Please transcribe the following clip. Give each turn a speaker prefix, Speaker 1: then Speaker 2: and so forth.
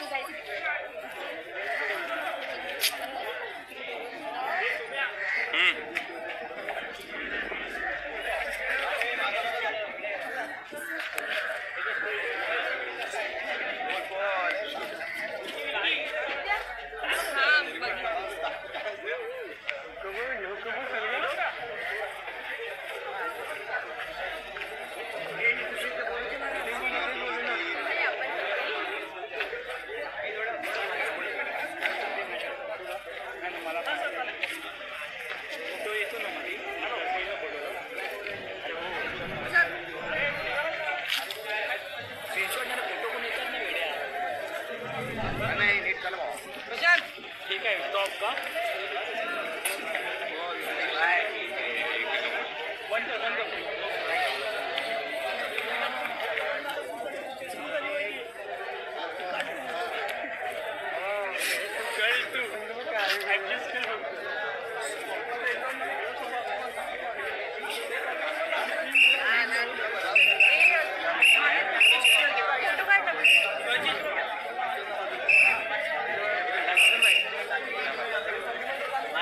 Speaker 1: you guys आपका